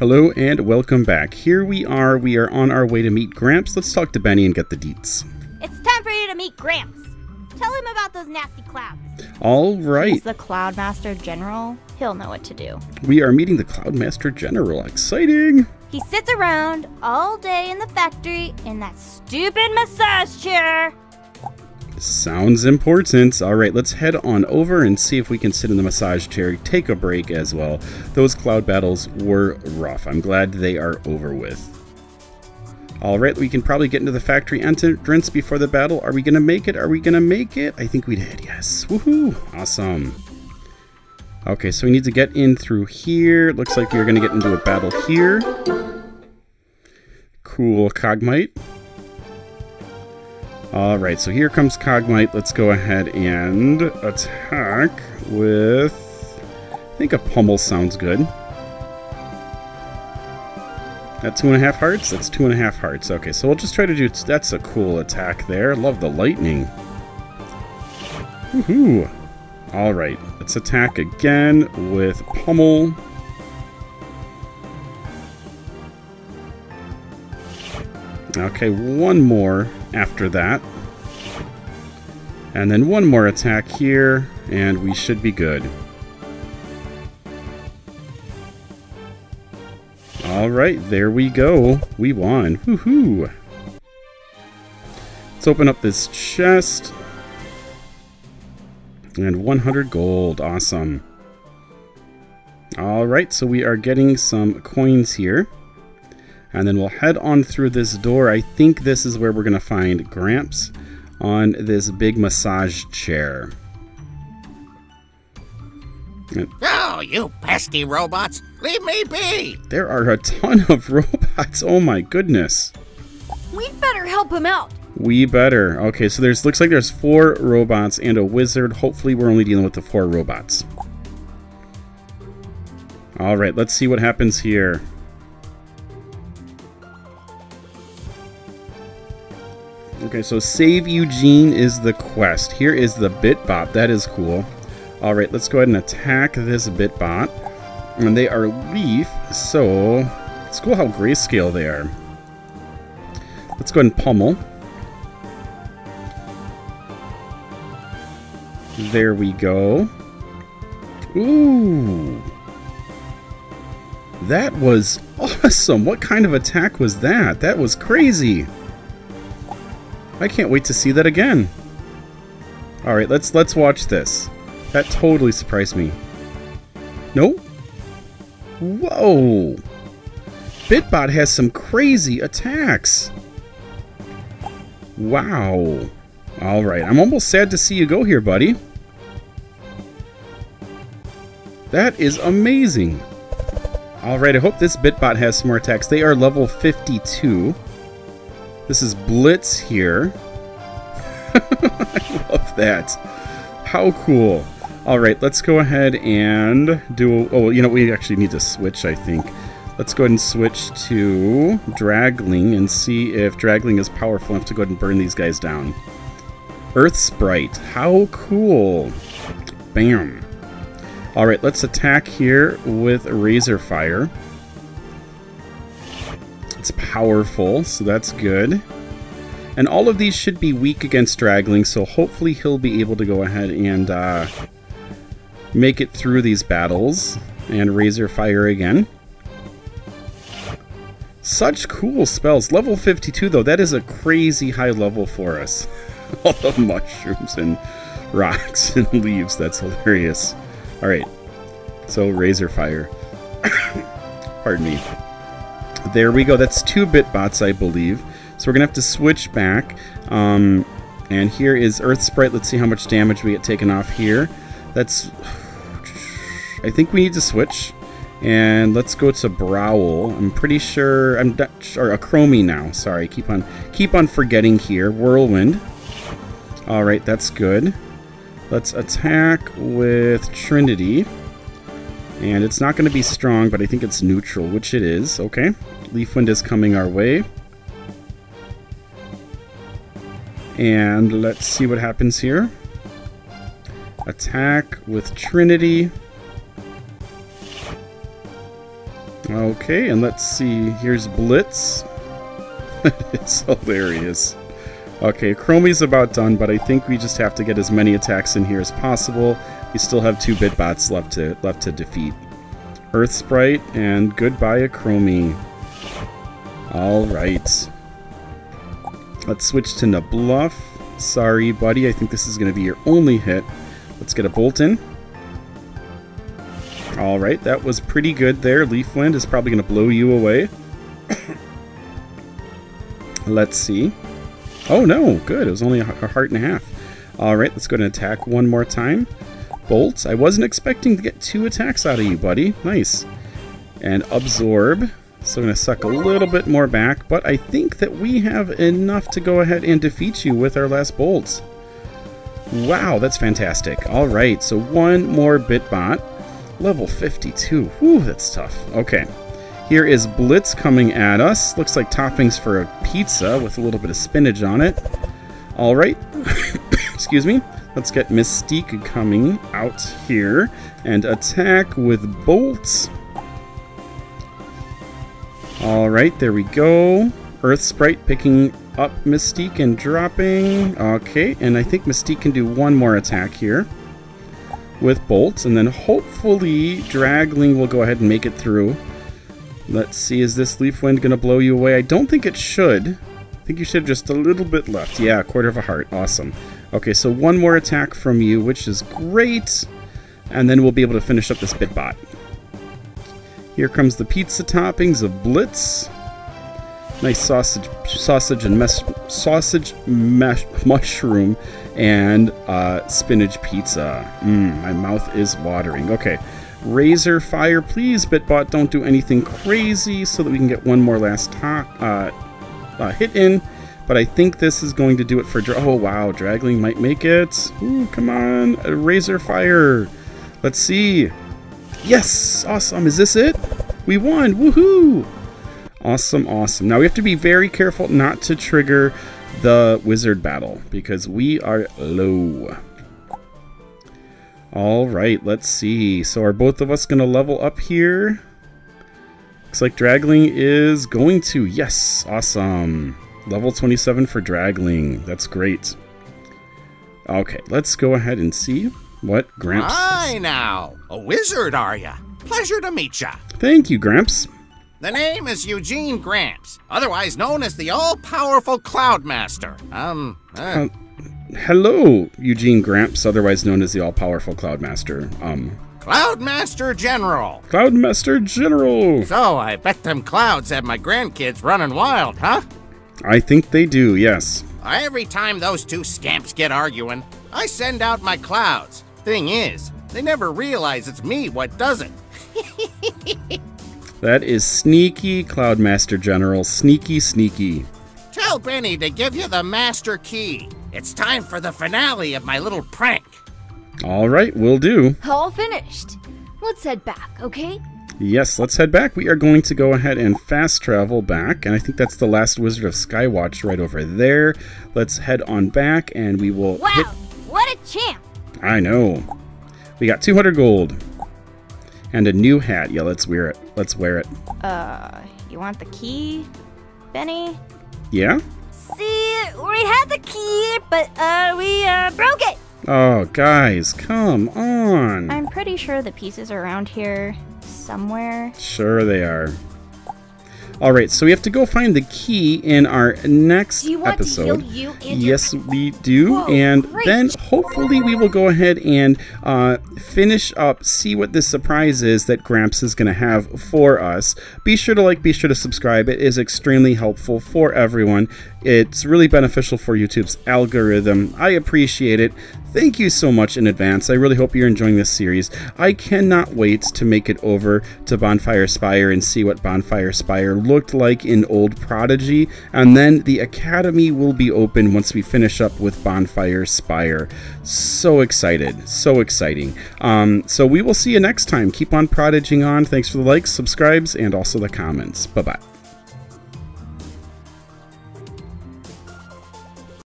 Hello and welcome back. Here we are. We are on our way to meet Gramps. Let's talk to Benny and get the deets. It's time for you to meet Gramps. Tell him about those nasty clouds. All right. He's the Cloud Master General. He'll know what to do. We are meeting the Cloudmaster General. Exciting. He sits around all day in the factory in that stupid massage chair. Sounds important. All right, let's head on over and see if we can sit in the massage chair, take a break as well. Those cloud battles were rough. I'm glad they are over with. All right, we can probably get into the factory entrance before the battle. Are we going to make it? Are we going to make it? I think we did, yes. Woohoo! Awesome. Okay, so we need to get in through here. Looks like we're going to get into a battle here. Cool Cogmite. Alright, so here comes Cogmite. Let's go ahead and attack with... I think a Pummel sounds good. At two and a half hearts? That's two and a half hearts. Okay, so we'll just try to do... That's a cool attack there. Love the lightning. Woohoo! Alright, let's attack again with Pummel. Okay, one more after that. And then one more attack here, and we should be good. Alright, there we go. We won. Woohoo! Let's open up this chest. And 100 gold. Awesome. Alright, so we are getting some coins here. And then we'll head on through this door. I think this is where we're going to find Gramps on this big massage chair. Oh, you pesky robots! Leave me be! There are a ton of robots. Oh my goodness. We'd better help him out. We better. Okay, so there's looks like there's four robots and a wizard. Hopefully we're only dealing with the four robots. Alright, let's see what happens here. Okay, so save Eugene is the quest. Here is the Bitbot. That is cool. All right, let's go ahead and attack this Bitbot. And they are Leaf, so it's cool how grayscale they are. Let's go ahead and pummel. There we go. Ooh. That was awesome. What kind of attack was that? That was crazy. I can't wait to see that again. All right, let's let's watch this. That totally surprised me. Nope. Whoa. Bitbot has some crazy attacks. Wow. All right, I'm almost sad to see you go here, buddy. That is amazing. All right, I hope this Bitbot has some more attacks. They are level 52. This is Blitz here. I love that. How cool. Alright, let's go ahead and do... Oh, you know, we actually need to switch, I think. Let's go ahead and switch to Dragling and see if Dragling is powerful enough to go ahead and burn these guys down. Earth Sprite. How cool. Bam. Alright, let's attack here with Razor Fire. It's powerful, so that's good. And all of these should be weak against Dragling, so hopefully he'll be able to go ahead and uh, make it through these battles and Razor Fire again. Such cool spells. Level 52, though, that is a crazy high level for us. all the mushrooms and rocks and leaves, that's hilarious. Alright, so Razor Fire. Pardon me. There we go. That's two Bitbots, I believe. So we're going to have to switch back. Um, and here is Earth Sprite. Let's see how much damage we get taken off here. That's... I think we need to switch. And let's go to Browl. I'm pretty sure... I'm not sure. A Chromie now. Sorry, keep on keep on forgetting here. Whirlwind. Alright, that's good. Let's attack with Trinity. And it's not going to be strong, but I think it's neutral, which it is. Okay. Leaf Wind is coming our way. And let's see what happens here. Attack with Trinity. Okay, and let's see. Here's Blitz. it's hilarious. Okay, Chromie's about done, but I think we just have to get as many attacks in here as possible. We still have two Bitbots left to left to defeat. Earth Sprite and goodbye Chromie. Alright. Let's switch to Nabluff. Sorry, buddy. I think this is going to be your only hit. Let's get a bolt in. Alright, that was pretty good there. Leaf Wind is probably going to blow you away. Let's see. Oh no, good. It was only a heart and a half. Alright, let's go and attack one more time. Bolts. I wasn't expecting to get two attacks out of you, buddy. Nice. And Absorb. So I'm going to suck a little bit more back, but I think that we have enough to go ahead and defeat you with our last bolts. Wow, that's fantastic. Alright, so one more Bitbot. Level 52. Whew, that's tough. Okay. Here is Blitz coming at us. Looks like toppings for a pizza with a little bit of spinach on it. Alright. Excuse me. Let's get Mystique coming out here and attack with bolts. Alright, there we go. Earth Sprite picking up Mystique and dropping. Okay, and I think Mystique can do one more attack here with bolts, and then hopefully Dragling will go ahead and make it through. Let's see, is this Leaf Wind going to blow you away? I don't think it should. I think you should have just a little bit left. Yeah, quarter of a heart. Awesome. Okay, so one more attack from you, which is great. And then we'll be able to finish up this Bitbot. Here comes the pizza toppings of Blitz. Nice sausage, sausage and mesh, sausage mesh, mushroom, and uh, spinach pizza. Mmm, my mouth is watering. Okay, Razor Fire, please, Bitbot, don't do anything crazy so that we can get one more last uh, uh, hit in. But I think this is going to do it for... Oh, wow, Dragling might make it. Ooh, come on, Razor Fire. Let's see. Yes! Awesome. Is this it? We won! Woohoo! Awesome, awesome. Now we have to be very careful not to trigger the wizard battle because we are low. Alright, let's see. So are both of us going to level up here? Looks like Dragling is going to. Yes, awesome. Level 27 for Dragling. That's great. Okay, let's go ahead and see what Gramps... Hi now! A wizard, are ya? Pleasure to meet ya. Thank you, Gramps. The name is Eugene Gramps, otherwise known as the all-powerful Cloudmaster. Um, uh, Uh, hello, Eugene Gramps, otherwise known as the all-powerful Cloudmaster. Um, Cloudmaster General. Cloudmaster General! So I bet them clouds have my grandkids running wild, huh? I think they do, yes. Every time those two scamps get arguing, I send out my clouds. Thing is, they never realize it's me what doesn't. That is sneaky, Cloudmaster General. Sneaky, sneaky. Tell Benny to give you the master key. It's time for the finale of my little prank. Alright, we'll do. All finished. Let's head back, okay? Yes, let's head back. We are going to go ahead and fast travel back, and I think that's the last Wizard of Skywatch right over there. Let's head on back, and we will Wow, hit... what a champ! I know. We got 200 gold. And a new hat. Yeah, let's wear it. Let's wear it. Uh, you want the key, Benny? Yeah? See, we had the key, but uh, we uh broke it. Oh, guys, come on. I'm pretty sure the pieces are around here somewhere. Sure they are. Alright, so we have to go find the key in our next Do you want episode. to heal you and your Yes, we do. Whoa, and great. then hopefully we will go ahead and uh, finish up, see what this surprise is that Gramps is going to have for us. Be sure to like, be sure to subscribe. It is extremely helpful for everyone. It's really beneficial for YouTube's algorithm. I appreciate it. Thank you so much in advance. I really hope you're enjoying this series. I cannot wait to make it over to Bonfire Spire and see what Bonfire Spire looked like in Old Prodigy. And then the Academy will be open once we finish up with Bonfire Spire. So excited. So exciting. Um, so we will see you next time. Keep on prodiging on. Thanks for the likes, subscribes, and also the comments. Bye bye.